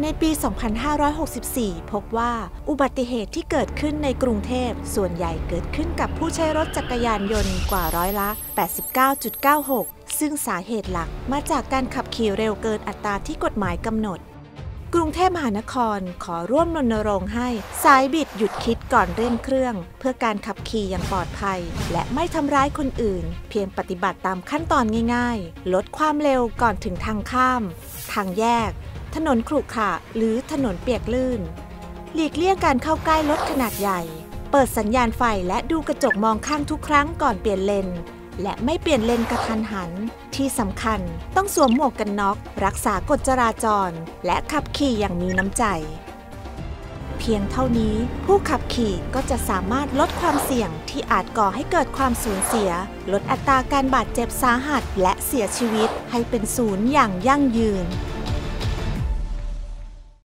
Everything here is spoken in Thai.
ในปี 2564 พบว่าอุบัติเหตุที่เกิดขึ้นในกรุงเทพส่วนใหญ่เกิดขึ้นกับผู้ใช้รถจักรยานยนต์กว่าร้อยละ 89.96 ซึ่งสาเหตุหลักมาจากการขับขี่เร็วเกินอัตราที่กฎหมายกำหนด กรุงเทพมหานครขอร่วมรณรงค์ให้สายบิดหยุดคิดก่อนเร่งเครื่อง เพื่อการขับขี่อย่างปลอดภัย และไม่ทำร้ายคนอื่น เพียงปฏิบัติตามขั้นตอนง่าย ๆ ลดความเร็วก่อนถึงทางข้าม ทางแยก ถนนขรุขระหรือถนนเปียกลื่น หลีกเลี่ยงการเข้าใกล้รถขนาดใหญ่ เปิดสัญญาณไฟและดูกระจกมองข้างทุกครั้งก่อนเปลี่ยนเลน และไม่เปลี่ยนเลนกระทันหัน ที่สำคัญต้องสวมหมวกกันน็อก รักษากฎจราจร และขับขี่อย่างมีน้ำใจ เพียงเท่านี้ผู้ขับขี่ก็จะสามารถลดความเสี่ยงที่อาจก่อให้เกิดความสูญเสีย ลดอัตราการบาดเจ็บสาหัสและเสียชีวิตให้เป็นศูนย์อย่างยั่งยืน